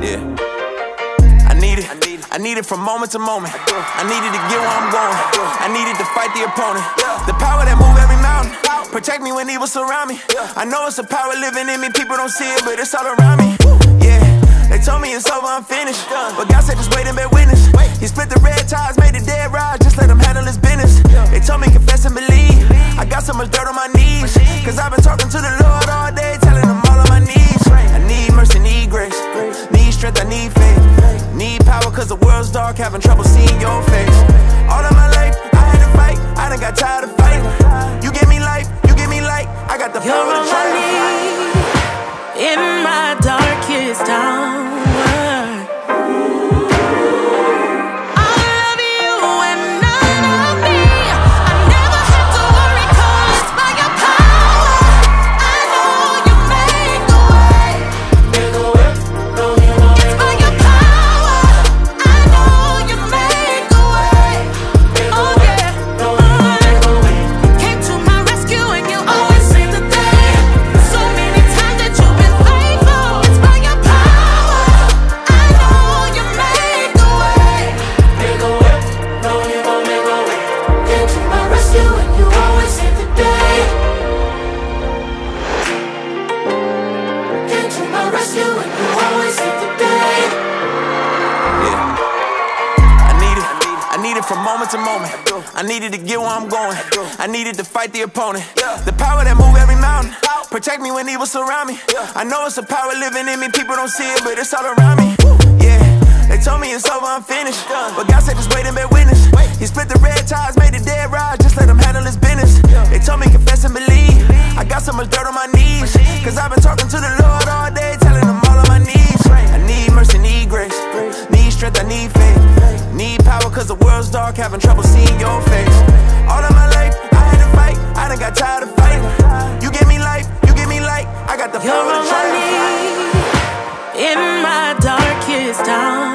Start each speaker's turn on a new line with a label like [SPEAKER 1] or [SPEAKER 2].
[SPEAKER 1] Yeah. I need it. I need it, from moment to moment. I, needed to get where I'm going. I, needed to fight the opponent. The power that move every mountain. Protect me when evil surround me. I know it's a power living in me. People don't see it, but it's all around me. Yeah. They told me it's over, I'm finished. But God said, just wait and bear witness. Wait. He split the red ties, made the dead rise. Just let him handle his business. They told me confess and believe. I got so much dirt on my knees. World's dark, having trouble seeing your face. Need it from moment to moment. I needed to get where I'm going. I needed to fight the opponent. The power that move every mountain. Protect me when evil surround me. I know it's a power living in me. People don't see it, but it's all around me. Yeah. They told me it's over, I'm finished. But God said just wait and bear witness. He split the red ties, made the dead rise. Just let him handle his business. They told me confess and believe. I got so much dirt on my knees. Cause the world's dark, having trouble seeing your face. All of my life, I had to fight. I done got tired of fighting. You give me life, you give me light. I got the You're power to try
[SPEAKER 2] In my darkest hour